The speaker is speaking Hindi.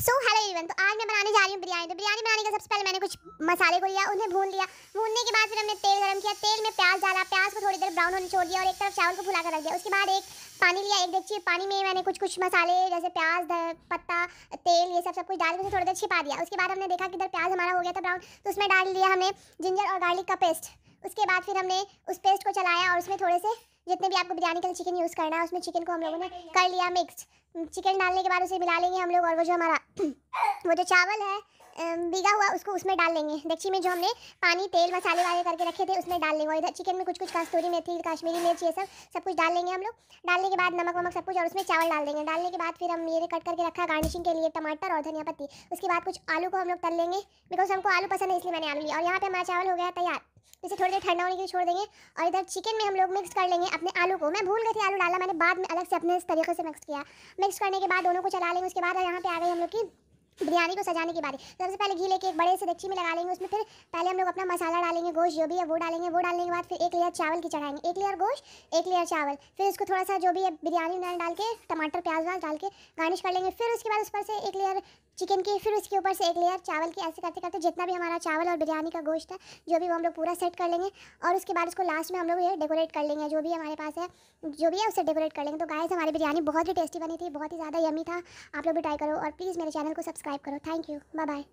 सो हेलो एवरीवन तो आज मैं बनाने जा रही हूँ बिरयानी। तो बिरयानी बनाने का सबसे पहले मैंने कुछ मसाले को लिया, उन्हें भून लिया। भूनने के बाद फिर हमने तेल गरम किया। तेल में प्याज डाला। प्याज को थोड़ी देर ब्राउन होने छोड़ दिया और एक तरफ़ चावल को फुला कर रख दिया। उसके बाद एक पानी लिया, एक देखिए, पानी में मैंने कुछ कुछ मसाले, जैसे प्याज पत्ता, तेल, ये सब सब कुछ डाल के थोड़ी देर छिपा दिया। उसके बाद हमने देखा कि इधर प्याज हमारा हो गया था ब्राउन तो उसमें डाल दिया हमने जिंजर और गार्लिक का पेस्ट। उसके बाद फिर हमने उस पेस्ट को चलाया और उसमें थोड़े से जितने भी आपको बिरयानी के लिए चिकन यूज़ करना है, उसमें चिकन को हम लोगों ने कर लिया मिक्स चिकन डालने के बाद उसे मिला लेंगे हम लोग और वो जो हमारा, वो जो चावल है भीगा हुआ, उसको उसमें डाल लेंगे. देखिए में जो हमने पानी, तेल, मसाले वाले करके रखे थे, उसमें डाल लेंगे. इधर चिकन में कुछ कुछ कस्तूरी मेथी, कश्मीरी मिर्च, ये सब सब कुछ डाल लेंगे हम लोग. डालने के बाद नमक वमक सब कुछ और उसमें चावल डाल देंगे. डालने के बाद फिर हम ये कट करके रखा गार्निशिंग के लिए टमाटर और धनिया पत्ती. उसके बाद कुछ आलू को हम लोग तल लेंगे बिकॉज़ हमको आलू पसंद है, इसलिए मैंने आलू लिया. और यहाँ पे हमारा चावल हो गया तैयार. इसे थोड़ी देर ठंडा होने के लिए छोड़ देंगे और इधर चिकन में हम लोग मिक्स कर लेंगे अपने आलू को। मैं भूल गई थी आलू डाला मैंने बाद में अलग से अपने इस तरीके से मिक्स किया। मिक्स करने के बाद दोनों को चला लेंगे, उसके बाद यहाँ पे आ गई हम लोग की बिरयानी को सजाने की बारी। सबसे पहले घी लेके एक बड़े से देगची में लगा लेंगे, उसमें फिर पहले हम लोग अपना मसाला डालेंगे, गोश्त जो भी है वो डालेंगे। वो डालने के बाद फिर एक लेयर चावल की चढ़ाएँगे। एक लेयर गोश्त, एक लेयर चावल। फिर उसको थोड़ा सा जो भी है बिरयानी डाल के टमाटर, प्याज डाल के गार्निश कर लेंगे। फिर उसके बाद उस पर से एक लेयर चिकन की, फिर उसके ऊपर से एक लेयर चावल की, ऐसे करते करते जितना भी हमारा चावल और बिरयानी का गोश्त है, जो भी वो हम लोग पूरा सेट कर लेंगे। और उसके बाद उसको लास्ट में हम लोग ये डेकोरेट कर लेंगे, जो भी हमारे पास है, जो भी है उसे डेकोरेट कर लेंगे। तो गाय हमारी बिरयानी बहुत ही टेस्टी बनी थी, बहुत ही ज़्यादा यमी था। आप लोग भी ट्राई करो और प्लीज़ मेरे चैनल को सब्सक्राइब करो। Thank you bye bye